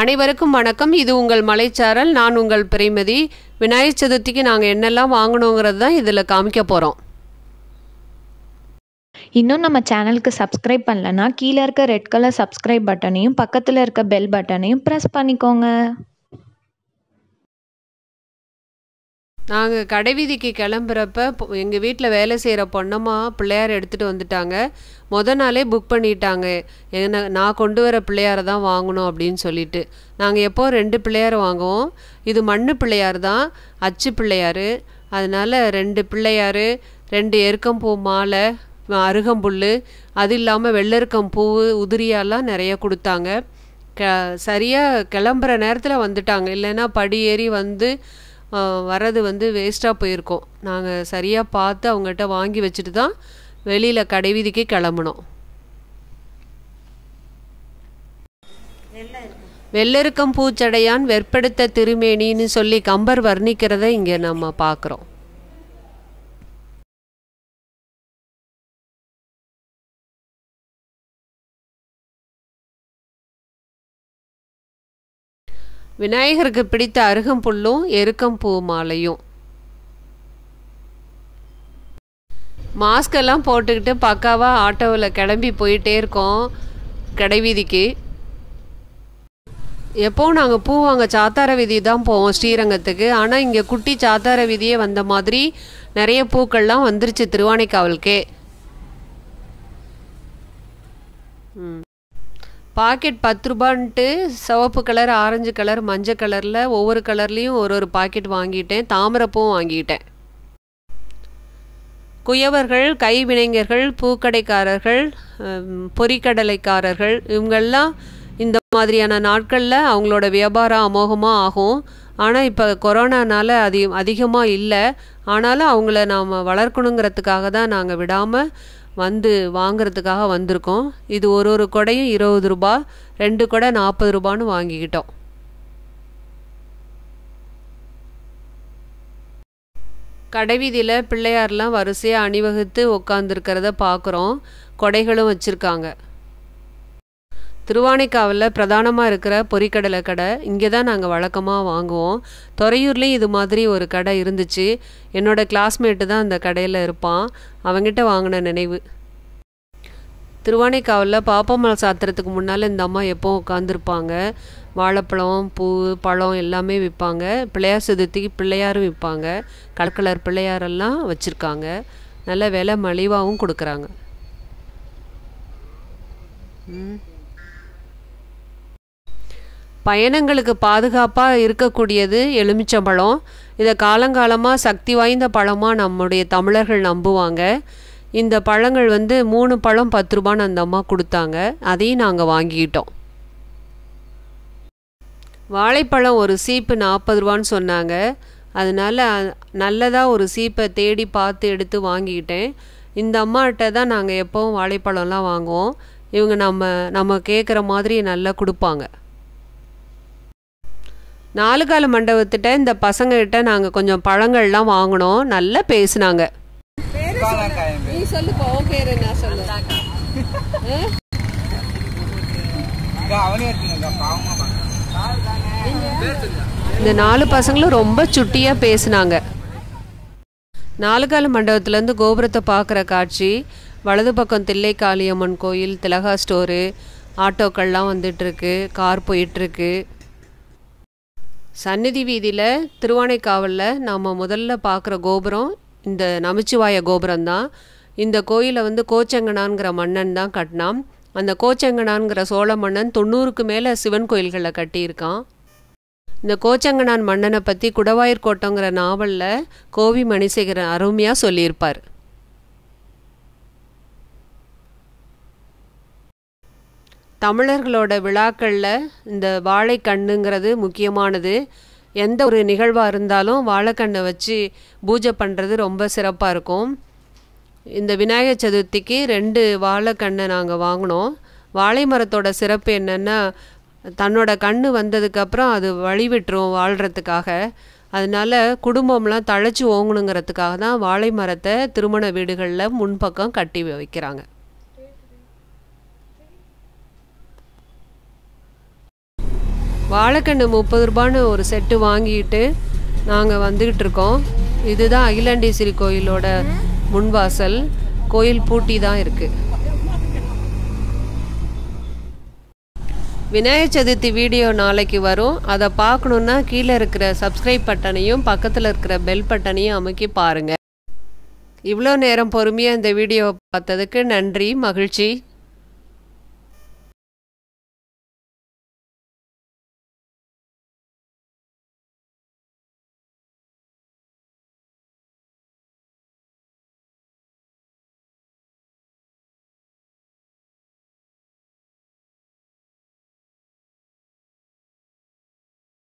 அனைவருக்கும் வணக்கம். இது உங்கள் மலைச்சாரல். நான் உங்கள் பிரைமதி. விநாயகர் சதுர்த்திக்கு நாங்கள் என்னெல்லாம் வாங்கணுங்கிறது தான் இதில் காமிக்க போகிறோம் இன்னும் நம்ம சேனலுக்கு சப்ஸ்கிரைப் பண்ணலன்னா கீழே இருக்க ரெட் கலர் சப்ஸ்கிரைப் பட்டனையும் பக்கத்தில் இருக்க பெல் பட்டனையும் ப்ரெஸ் பண்ணிக்கோங்க. நாங்கள் கடைவீதிக்கு கிளம்புறப்ப எங்கள் வீட்டில் வேலை செய்கிற பொண்ணம்மா பிள்ளையார் எடுத்துகிட்டு வந்துட்டாங்க. மொத நாளே புக் பண்ணிட்டாங்க. என்ன நான் கொண்டு வர பிள்ளையாரை தான் வாங்கணும் அப்படின்னு சொல்லிட்டு. நாங்கள் எப்போ ரெண்டு பிள்ளையார் வாங்குவோம். இது மண்ணு பிள்ளையார் தான் அச்சு பிள்ளையார். அதனால் ரெண்டு பிள்ளையார் ரெண்டு எருக்கம்பூ மாலை அருகம்புல் அது இல்லாமல் வெள்ளருக்கம் பூ உதிரியாலாம் நிறைய கொடுத்தாங்க. க சரியாக கிளம்புற நேரத்தில் வந்துட்டாங்க. இல்லைன்னா படி ஏறி வந்து வர்றது வந்து வேஸ்ட்டாக போயிருக்கோம். நாங்கள் சரியாக பார்த்து அவங்ககிட்ட வாங்கி வச்சுட்டு தான் வெளியில் கடைவீதிக்கு கிளம்புனோம். வெள்ளெருக்கம் பூச்சடையான் வெற்படுத்த திருமேனின்னு சொல்லி கம்பர் வர்ணிக்கிறத இங்கே நம்ம பார்க்குறோம். விநாயகருக்கு பிடித்த அருகம்புல்லும் எருக்கம்பூ மாலையும். மாஸ்கெல்லாம் போட்டுக்கிட்டு பக்காவாக ஆட்டோவில் கிளம்பி போயிட்டே இருக்கோம் கடைவீதிக்கு. எப்போவும் நாங்கள் பூ வாங்க சாத்தார வீதி தான் போவோம் ஸ்ரீரங்கத்துக்கு. ஆனால் இங்கே குட்டி சாத்தார வீதியே வந்த மாதிரி நிறைய பூக்கள்லாம் வந்துருச்சு திருவானைக்காவலுக்கே. ம். பாக்கெட் பத்து ரூபான்ட்டு சிவப்பு கலர் ஆரஞ்சு கலர் மஞ்சள் கலரில் ஒவ்வொரு கலர்லேயும் ஒரு ஒரு பாக்கெட் வாங்கிட்டேன். தாமரைப்பூவும் வாங்கிட்டேன். குயவர்கள் கைவினைஞர்கள் பூக்கடைக்காரர்கள் பொறிக்கடலைக்காரர்கள் இவங்கெல்லாம் இந்த மாதிரியான நாட்களில் அவங்களோட வியாபாரம் அமோகமாக ஆகும். ஆனால் இப்போ கொரோனானால அதிகம் அதிகமாக இல்லை. ஆனாலும் அவங்கள நாம் வளர்க்கணுங்கிறதுக்காக தான் நாங்கள் விடாமல் வந்து வாங்கிறதுக்காக வந்திருக்கோம். இது ஒரு ஒரு கொடையும் இருபது ரூபா ரெண்டு கொடை நாற்பது ரூபான்னு வாங்கிக்கிட்டோம். கடைவீதியில் பிள்ளையார்லாம் வரிசையாக அணிவகுத்து உட்காந்துருக்கிறத பார்க்குறோம் கொடைகளும் வச்சுருக்காங்க. திருவானைக்காவில் பிரதானமாக இருக்கிற பொறிக்கடலை கடை இங்கே தான் நாங்கள் வழக்கமாக வாங்குவோம். துறையூர்லேயும் இது மாதிரி ஒரு கடை இருந்துச்சு. என்னோடய கிளாஸ்மேட்டு தான் அந்த கடையில் இருப்பான். அவங்கிட்ட வாங்கின நினைவு. திருவானைக்காவில் பாப்பம்மல் சாத்திரத்துக்கு முன்னால் இந்த அம்மா எப்போ உட்காந்துருப்பாங்க வாழைப்பழம் பூ பழம் எல்லாமே விற்பாங்க பிள்ளையார் சதுர்த்திக்கு பிள்ளையாரும் விற்பாங்க கலக்கலர் பிள்ளையாரெல்லாம் வச்சுருக்காங்க. நல்ல விலை மலிவாகவும் கொடுக்குறாங்க. பயணங்களுக்கு பாதுகாப்பாக இருக்கக்கூடியது எலுமிச்சம்பழம். இதை காலங்காலமாக சக்தி வாய்ந்த பழமாக நம்முடைய தமிழர்கள் நம்புவாங்க. இந்த பழங்கள் வந்து மூணு பழம் பத்து ரூபான்னு அந்த அம்மா கொடுத்தாங்க. அதையும் நாங்கள் வாங்கிக்கிட்டோம். வாழைப்பழம் ஒரு சீப்பு நாற்பது ரூபான்னு சொன்னாங்க. அதனால் நல்லதாக ஒரு சீப்பை தேடி பார்த்து எடுத்து வாங்கிக்கிட்டேன். இந்த அம்மாட்ட தான் நாங்கள் எப்போவும் வாழைப்பழம்லாம் வாங்குவோம். இவங்க நம்ம நம்ம கேட்குற மாதிரி நல்லா கொடுப்பாங்க. நாலு கால மண்டபத்திட்ட இந்த பசங்ககிட்ட நாங்கள் கொஞ்சம் பழங்கள்லாம் வாங்கினோம். நல்லா பேசுனாங்க. நீ சொல்லுப்பா. சொல்லு. இந்த நாலு பசங்களும் ரொம்ப சுட்டியாக பேசுனாங்க. நாலுகால மண்டபத்துலேருந்து கோபுரத்தை பார்க்குற காட்சி வலது பக்கம் தில்லை காளியம்மன் கோயில் திலகா ஸ்டோரு ஆட்டோக்கள்லாம் வந்துட்டுருக்கு கார் போயிட்டுருக்கு. சந்நிதி வீதியில் திருவானைக்காவலில் நாம் முதல்ல பார்க்குற கோபுரம் இந்த நமச்சிவாய கோபுரம் தான் இந்த கோயிலை வந்து கோச்சங்கனான்கிற மன்னன் தான் கட்டினான். அந்த கோச்சங்கனான்கிற சோழ மன்னன் தொண்ணூறுக்கு மேலே சிவன் கோயில்களை கட்டியிருக்கான். இந்த கோச்சங்கனான் மன்னனை பற்றி குடவாயூர் கோட்டங்கிற நாவலில் கோவி மணிசேகரன் அருமையாக சொல்லியிருப்பார். தமிழர்களோட விழாக்களில் இந்த வாழைக்கண்ணுங்கிறது முக்கியமானது. எந்த ஒரு நிகழ்வாக இருந்தாலும் வாழைக்கண்ணை வச்சு பூஜை பண்ணுறது ரொம்ப சிறப்பாக இருக்கும். இந்த விநாயகர் சதுர்த்திக்கு ரெண்டு வாழைக்கண்ணை நாங்கள் வாங்கினோம். வாழை மரத்தோட சிறப்பு என்னென்னா தன்னோட கண் வந்ததுக்கப்புறம் அது வழிவிட்டுரும் வாழ்கிறதுக்காக அதனால் குடும்பம்லாம் தழைச்சி ஓங்கணுங்கிறதுக்காக தான் வாழை மரத்தை திருமண வீடுகளில் முன்பக்கம் கட்டி வைக்கிறாங்க. வாழைக்கண்டு முப்பது ரூபான்னு ஒரு செட்டு வாங்கிட்டு நாங்கள் வந்துக்கிட்டு இருக்கோம். இதுதான் அகிலாண்டேஸ்வரி கோயிலோட முன்வாசல். கோயில் பூட்டி தான் இருக்குது விநாயகர் சதுர்த்தி வீடியோ நாளைக்கு வரும். அதை பார்க்கணுன்னா கீழே இருக்கிற சப்ஸ்கிரைப் பட்டனையும் பக்கத்தில் இருக்கிற பெல் பட்டனையும் அமுக்கி பாருங்கள் இவ்வளோ நேரம் பொறுமையாக இந்த வீடியோவை பார்த்ததுக்கு நன்றி மகிழ்ச்சி.